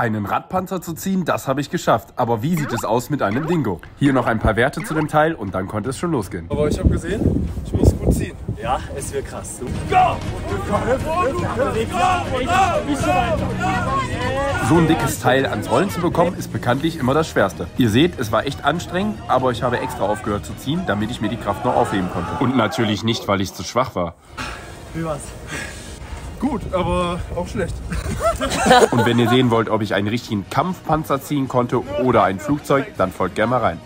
Einen Radpanzer zu ziehen, das habe ich geschafft. Aber wie sieht es aus mit einem Dingo? Hier noch ein paar Werte zu dem Teil und dann konnte es schon losgehen. Aber ich habe gesehen, ich muss gut ziehen. Ja, es wird krass. Du. So ein dickes Teil ans Rollen zu bekommen, ist bekanntlich immer das Schwerste. Ihr seht, es war echt anstrengend, aber ich habe extra aufgehört zu ziehen, damit ich mir die Kraft noch aufheben konnte. Und natürlich nicht, weil ich zu schwach war. Wie war's? Gut, aber auch schlecht. Und wenn ihr sehen wollt, ob ich einen richtigen Kampfpanzer ziehen konnte oder ein Flugzeug, dann folgt gerne mal rein.